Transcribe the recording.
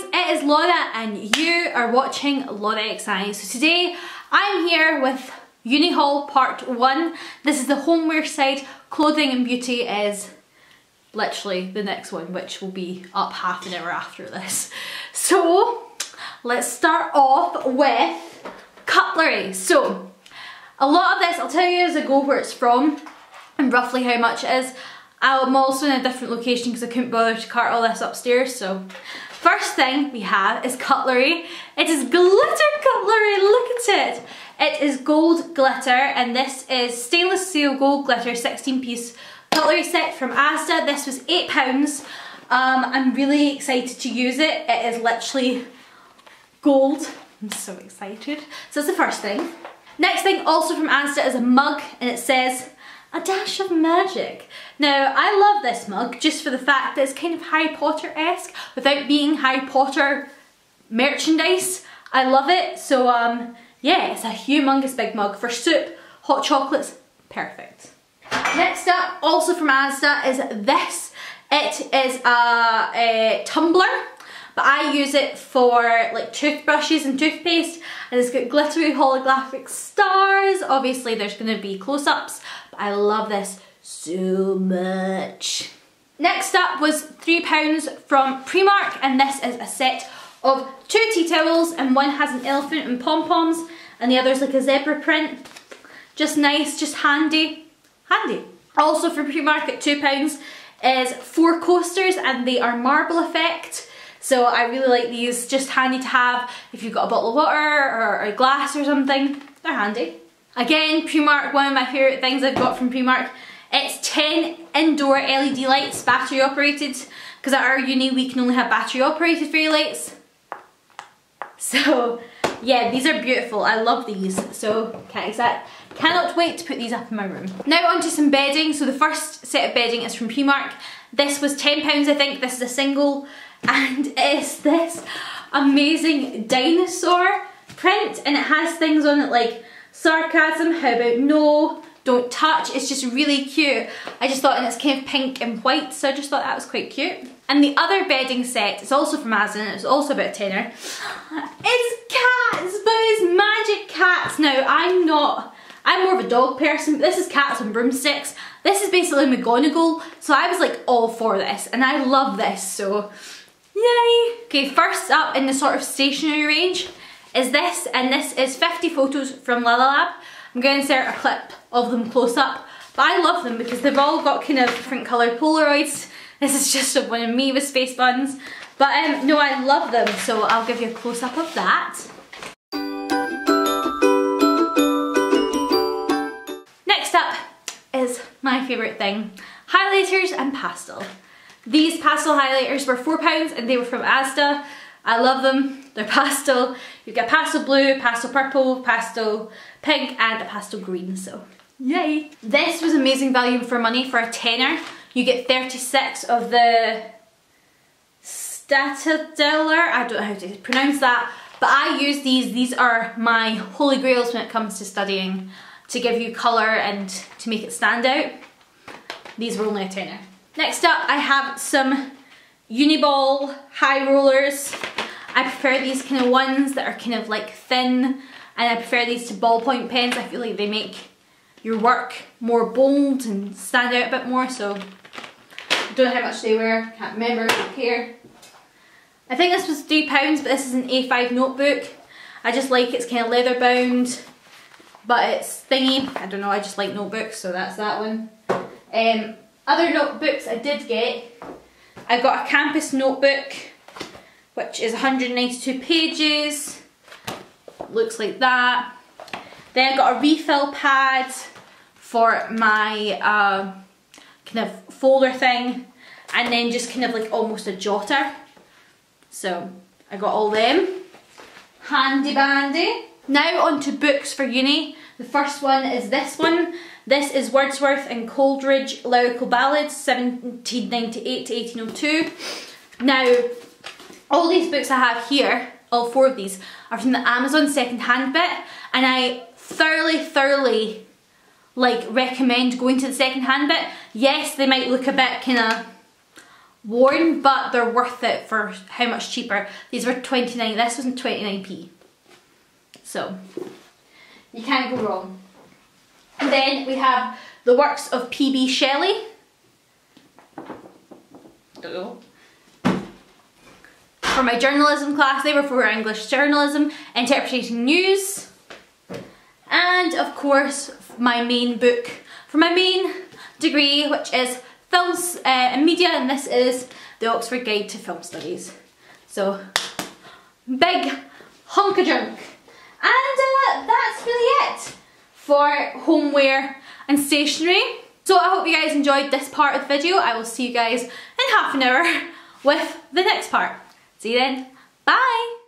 it is Laura and you are watching Laura X Eyes. So today I'm here with Uni Haul Part 1. This is the homeware side. Clothing and beauty is literally the next one which will be up half an hour after this. So let's start off with cutlery. So a lot of this, I'll tell you as I go where it's from and roughly how much it is. I'm also in a different location because I couldn't bother to cart all this upstairs, so. First thing we have is cutlery. It is glitter cutlery, look at it. It is gold glitter and this is stainless steel gold glitter 16 piece cutlery set from Asda. This was £8. Um, I'm really excited to use it. It is literally gold. I'm so excited. So that's the first thing. Next thing also from Asda is a mug and it says a dash of magic. Now, I love this mug just for the fact that it's kind of Harry Potter-esque without being Harry Potter merchandise. I love it. So, um, yeah, it's a humongous big mug for soup, hot chocolates, perfect. Next up, also from Asda, is this. It is a, a tumbler but I use it for like toothbrushes and toothpaste and it's got glittery holographic stars. Obviously there's going to be close-ups, I love this so much. Next up was £3 from Primark and this is a set of two tea towels and one has an elephant and pom-poms and the other is like a zebra print. Just nice, just handy, handy. Also for Primark at £2 is four coasters and they are marble effect. So I really like these, just handy to have if you've got a bottle of water or a glass or something. They're handy. Again, Primark, one of my favourite things I've got from Primark. It's 10 indoor LED lights, battery operated, because at our uni we can only have battery operated fairy lights. So yeah, these are beautiful. I love these. So can't exact, cannot wait to put these up in my room. Now onto some bedding. So the first set of bedding is from Primark. This was £10 I think. This is a single and it's this amazing dinosaur print and it has things on it like sarcasm, how about no, don't touch, it's just really cute. I just thought, and it's kind of pink and white, so I just thought that was quite cute. And the other bedding set, it's also from Amazon, it's also about a tenner. It's cats, but it's magic cats. Now, I'm not, I'm more of a dog person, but this is cats on broomsticks. This is basically McGonagall, so I was like all for this, and I love this, so Yay! Okay, first up in the sort of stationery range is this, and this is 50 photos from Lalalab. I'm going to insert a clip of them close up, but I love them because they've all got kind of different coloured Polaroids. This is just one of me with space buns. But um, no, I love them, so I'll give you a close up of that. Next up is my favourite thing, highlighters and pastel. These pastel highlighters were £4 and they were from Asda. I love them. They're pastel. You get pastel blue, pastel purple, pastel pink and a pastel green. So yay. This was amazing value for money for a tenner. You get 36 of the Statadeller. I don't know how to pronounce that. But I use these. These are my holy grails when it comes to studying to give you colour and to make it stand out. These were only a tenner. Next up, I have some Uniball high rollers. I prefer these kind of ones that are kind of like thin and I prefer these to ballpoint pens. I feel like they make your work more bold and stand out a bit more so I don't know how much they were, can't remember, don't care. I think this was £3 but this is an A5 notebook. I just like it's kind of leather bound but it's thingy. I don't know, I just like notebooks so that's that one. Um, other notebooks I did get, I got a campus notebook, which is 192 pages, looks like that. Then I got a refill pad for my uh, kind of folder thing, and then just kind of like almost a jotter. So I got all them. Handy bandy. Now on to books for uni. The first one is this one. This is Wordsworth and Coleridge Lyrical Ballads, 1798 to 1802. Now, all these books I have here, all four of these, are from the Amazon second-hand bit, and I thoroughly, thoroughly like recommend going to the second-hand bit. Yes, they might look a bit kind of worn, but they're worth it for how much cheaper. These were 29, this wasn't 29p. So, you can't go wrong. Then we have the works of P.B. Shelley. For my journalism class, they were for English journalism, interpreting news. And of course, my main book for my main degree, which is films uh, and media, and this is the Oxford Guide to Film Studies. So, big hunk of junk. And uh, that's really it for homeware and stationery. So I hope you guys enjoyed this part of the video. I will see you guys in half an hour with the next part. See you then. Bye!